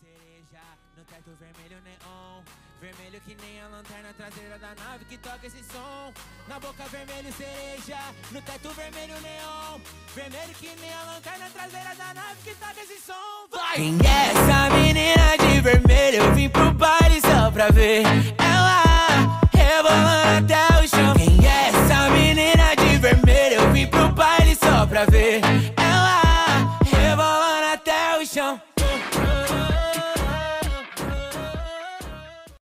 cereja no teto vermelho neon. Vermelho que nem a lanterna traseira da nave que toca esse som. Na boca vermelho cereja no teto vermelho neon. Vermelho que nem a lanterna traseira da nave que toca esse som. Vai! Quem é essa menina de vermelho? Eu vim pro baile só pra ver ela rebolando até o chão. Quem é essa menina de vermelho? Eu vim pro baile só pra ver ela rebolando até o chão.